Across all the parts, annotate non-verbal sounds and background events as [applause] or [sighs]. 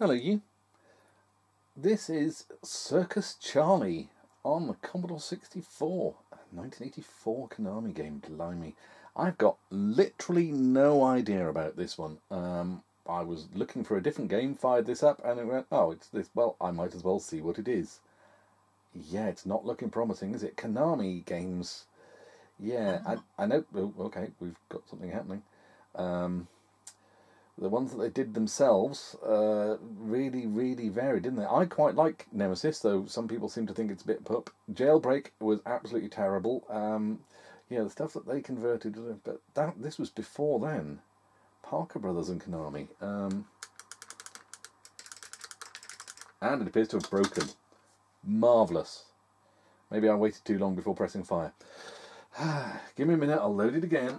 Hello, you. This is Circus Charlie on the Commodore 64, 1984 Konami game. Blimey, I've got literally no idea about this one. Um, I was looking for a different game, fired this up, and it went, "Oh, it's this." Well, I might as well see what it is. Yeah, it's not looking promising, is it? Konami games. Yeah, I I know. Oh, okay, we've got something happening. Um, the ones that they did themselves uh, really, really varied, didn't they? I quite like Nemesis, though some people seem to think it's a bit pup. Jailbreak was absolutely terrible. Um, yeah, the stuff that they converted, but that this was before then. Parker Brothers and Konami. Um, and it appears to have broken. Marvellous. Maybe I waited too long before pressing fire. [sighs] Give me a minute, I'll load it again.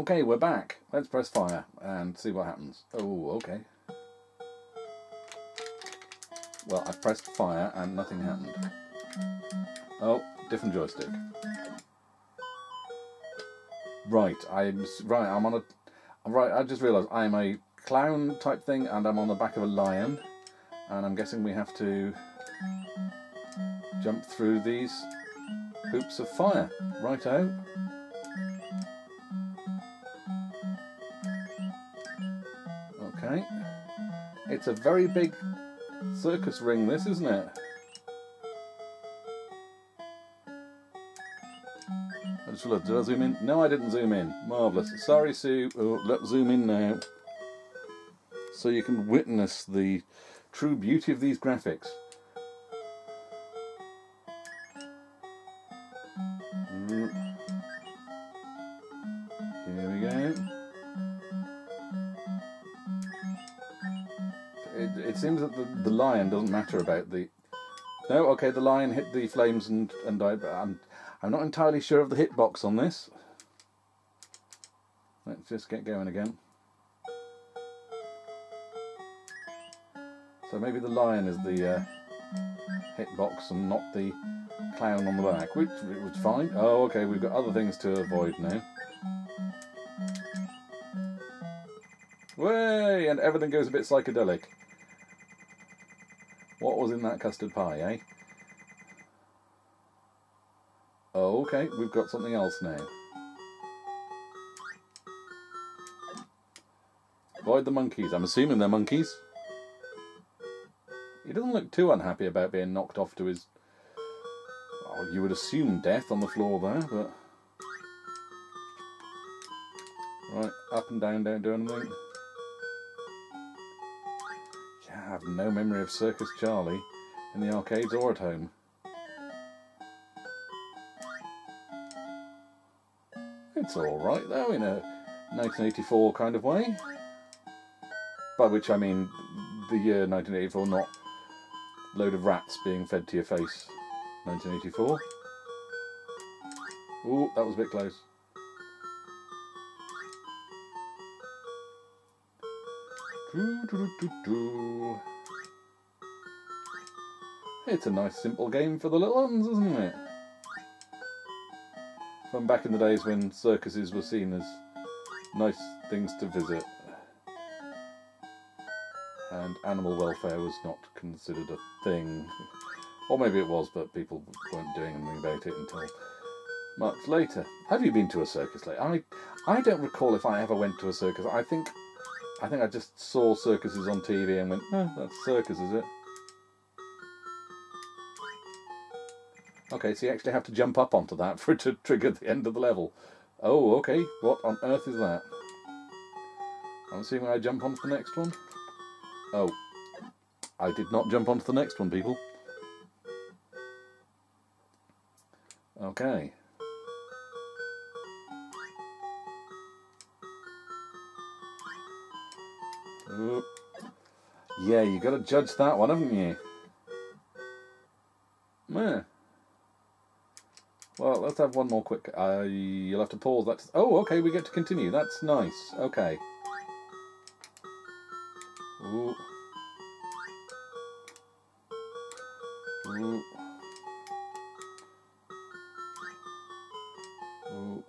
Okay, we're back. Let's press fire and see what happens. Oh, okay. Well, I pressed fire and nothing happened. Oh, different joystick. Right, I'm right. I'm on a. Right, I just realised I am a clown type thing, and I'm on the back of a lion, and I'm guessing we have to jump through these hoops of fire. Right. It's a very big circus ring, this, isn't it? I just did I zoom in? No, I didn't zoom in. Marvellous. Sorry, Sue. Oh, let's zoom in now. So you can witness the true beauty of these graphics. The, lion doesn't matter about the... No, okay, the lion hit the flames and, and died, but I'm, I'm not entirely sure of the hitbox on this. Let's just get going again. So maybe the lion is the uh, hitbox and not the clown on the back, which was fine. Oh, okay, we've got other things to avoid now. Way, and everything goes a bit psychedelic. That custard pie, eh? Oh, okay, we've got something else now. Avoid the monkeys. I'm assuming they're monkeys. He doesn't look too unhappy about being knocked off to his... Oh, you would assume death on the floor there, but... Right, up and down, don't do anything. Yeah, I have no memory of Circus Charlie in the arcades or at home. It's alright though, in a 1984 kind of way. By which I mean the year 1984, not load of rats being fed to your face. 1984. Ooh, that was a bit close. It's a nice simple game for the little ones, isn't it? From back in the days when circuses were seen as nice things to visit. And animal welfare was not considered a thing. Or maybe it was, but people weren't doing anything about it until much later. Have you been to a circus lately? I I don't recall if I ever went to a circus. I think I think I just saw circuses on TV and went, oh, that's circus, is it? Okay, so you actually have to jump up onto that [laughs] for it to trigger the end of the level. Oh, okay. What on earth is that? I'm assuming I jump onto the next one. Oh. I did not jump onto the next one, people. Okay. Ooh. Yeah, you got to judge that one, haven't you? have one more quick. Uh, you'll have to pause. That's oh, okay. We get to continue. That's nice. Okay. Ooh. Ooh. Ooh.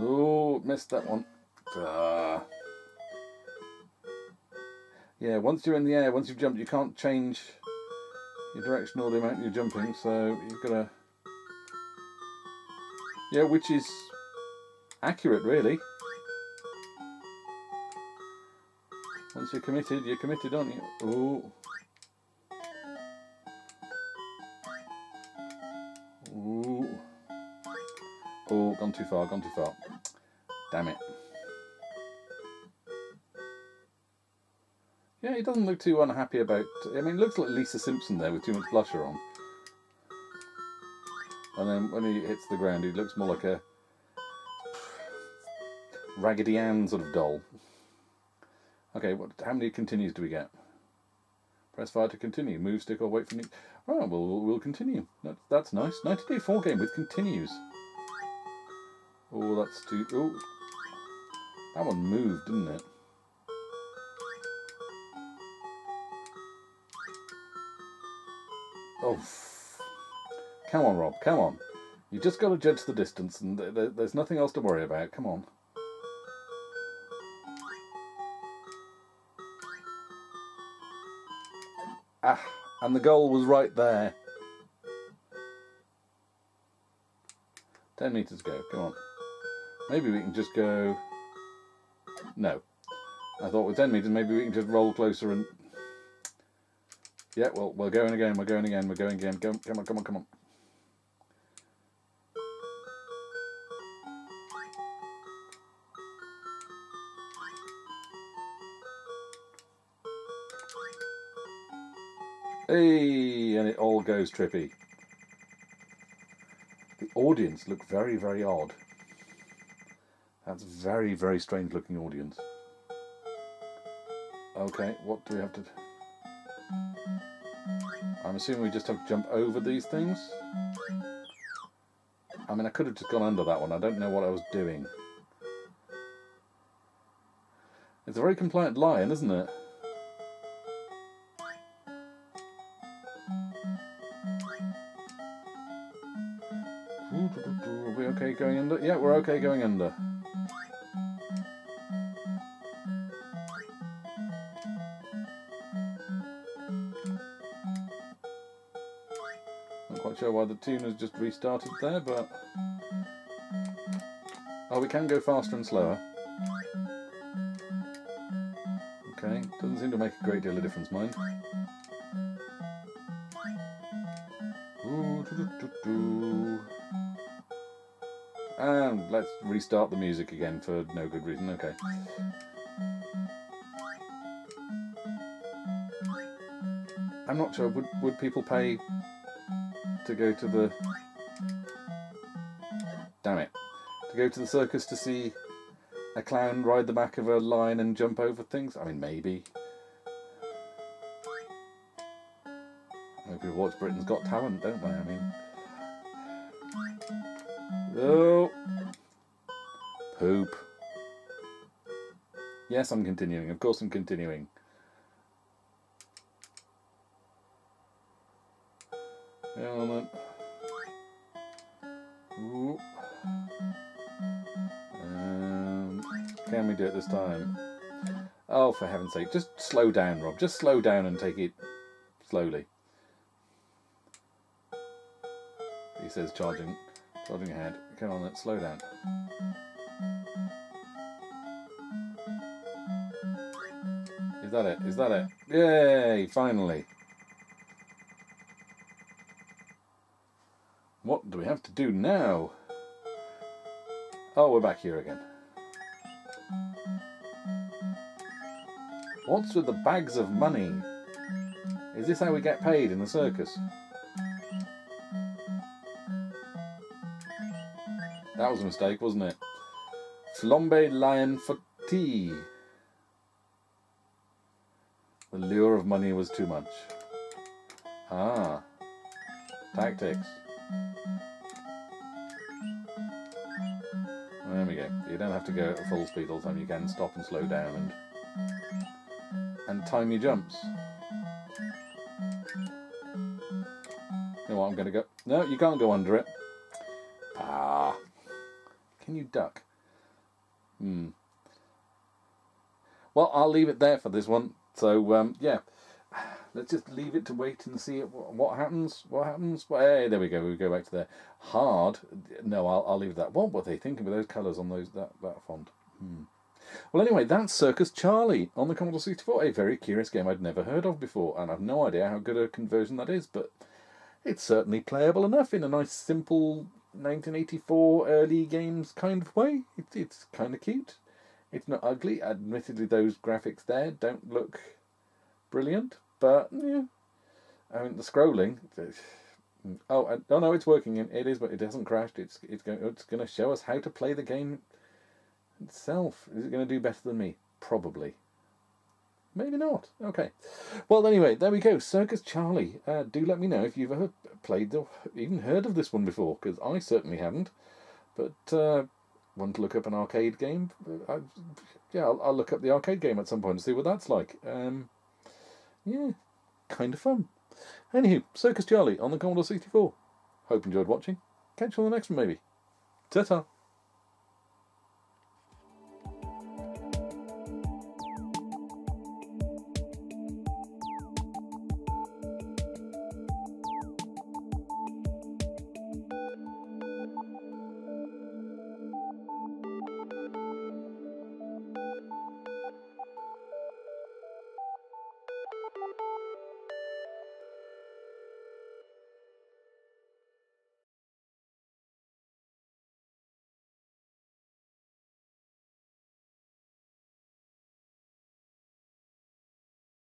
Ooh, missed that one. Uh. Yeah, once you're in the air, once you've jumped, you can't change your direction or the amount you're jumping, so you've got to... Yeah, which is accurate, really. Once you're committed, you're committed, aren't you? Ooh. Oh, gone too far, gone too far. Damn it. He doesn't look too unhappy about... I mean, looks like Lisa Simpson there with too much blusher on. And then when he hits the ground, he looks more like a Raggedy Ann sort of doll. Okay, what? how many continues do we get? Press fire to continue. Move stick or wait for... Oh, well, we'll, continue. That, that's nice. 90 day 4 game with continues. Oh, that's too... Oh, that one moved, didn't it? Oh, come on, Rob, come on. You just got to judge the distance, and th th there's nothing else to worry about. Come on. Ah, and the goal was right there. 10 metres go, come on. Maybe we can just go... No. I thought with 10 metres maybe we can just roll closer and... Yeah, well, we're going again, we're going again, we're going again. Go, come on, come on, come on. Hey, and it all goes trippy. The audience look very, very odd. That's very, very strange looking audience. Okay, what do we have to... I'm assuming we just have to jump over these things? I mean, I could have just gone under that one. I don't know what I was doing. It's a very compliant lion, isn't it? Hmm, Are we okay going under? Yeah, we're okay going under. Sure why the tune has just restarted there, but... Oh, we can go faster and slower. Okay, doesn't seem to make a great deal of difference, mind. Ooh, doo -doo -doo and let's restart the music again for no good reason. Okay. I'm not sure. Would would people pay to go to the? Damn it! To go to the circus to see a clown ride the back of a lion and jump over things? I mean, maybe. People watch Britain's Got Talent, don't they? I mean. Oh. Poop. Yes, I'm continuing. Of course I'm continuing. This time? Oh, for heaven's sake, just slow down, Rob. Just slow down and take it slowly. He says, charging. Plodding ahead. Come on, let's slow down. Is that it? Is that it? Yay! Finally! What do we have to do now? Oh, we're back here again. What's with the bags of money? Is this how we get paid in the circus? That was a mistake, wasn't it? Flambe lion for tea. The lure of money was too much. Ah. Tactics. There we go. You don't have to go at full speed all the time. You can stop and slow down and and time your jumps. You know what? I'm going to go. No, you can't go under it. Ah. Can you duck? Hmm. Well, I'll leave it there for this one. So um, yeah, let's just leave it to wait and see what happens. What happens? Well, hey, there we go. We go back to there. Hard. No, I'll, I'll leave that. What were they thinking with those colours on those that that font? Hmm. Well, anyway, that's Circus Charlie on the Commodore 64. A very curious game I'd never heard of before, and I've no idea how good a conversion that is, but it's certainly playable enough in a nice, simple 1984 early games kind of way. It's, it's kind of cute. It's not ugly. Admittedly, those graphics there don't look brilliant, but yeah. I mean, the scrolling. [sighs] Oh, I, oh no, it's working. It is, but it hasn't crashed. It's it's going it's going to show us how to play the game itself. Is it going to do better than me? Probably. Maybe not. Okay. Well, anyway, there we go. Circus Charlie. Uh, do let me know if you've ever played or even heard of this one before, because I certainly haven't. But uh, want to look up an arcade game? Uh, I, yeah, I'll, I'll, look up the arcade game at some point and see what that's like. Um, yeah, kind of fun. Anywho, Circus Charlie on the Commodore 64. Hope you enjoyed watching. Catch you on the next one, maybe. Ta-ta.